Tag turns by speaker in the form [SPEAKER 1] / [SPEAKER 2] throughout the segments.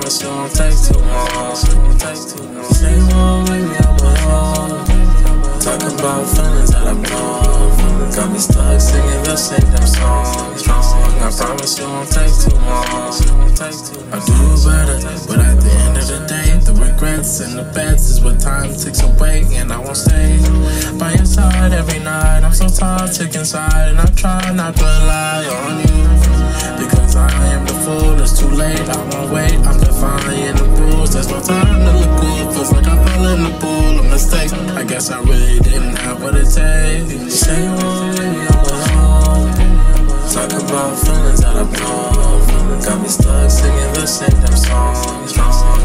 [SPEAKER 1] promise you won't take too long. You won't leave me my own. Talk about feelings that I've known. Got me stuck singing the same damn song. I promise you won't take too long. I do better, but at the end of the day, the regrets and the bets is what time takes away, and I won't stay by your side every night. I'm so toxic inside, and I try not to rely on guess I really didn't have what it takes. Say you won't leave me alone. Talk about feelings that I've known. Got me stuck singing the same damn song.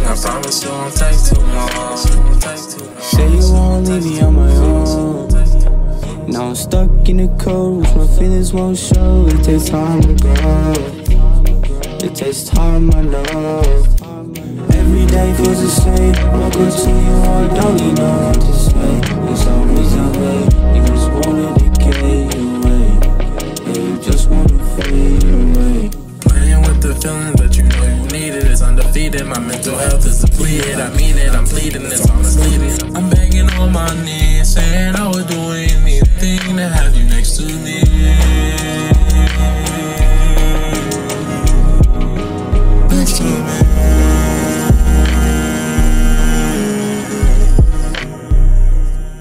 [SPEAKER 1] I promise you won't take too long.
[SPEAKER 2] Say you won't leave me on my own. Now I'm stuck in the cold, which my feelings won't show. It takes time to grow. It takes time, I know. Feels the same. Welcome to you, I don't need no one to say. It's always that way. You just wanna decay away. Yeah, you just wanna fade away.
[SPEAKER 1] Playing with the feeling that you know you needed is undefeated. My mental health is depleted. I mean it, I'm pleading, it's all misleading. I'm begging on my knees, saying I would do anything to have you next to me.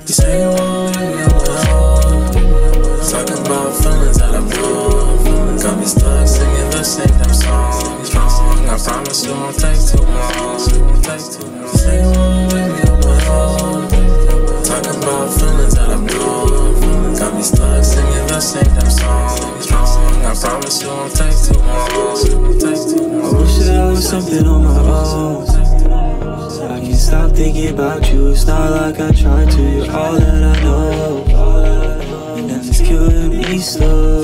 [SPEAKER 1] You you won't leave me alone. Talk about feelings that I've known. Got me stuck singing the same damn song. I promise you won't take too long. You you won't leave me alone. Talk about feelings that I've known. Got me stuck singing the same damn song. I promise you won't take too long.
[SPEAKER 2] I wish that I was something on my own. Can't stop thinking about you. It's not like I tried to. You're all that I know. And that's killing me slow.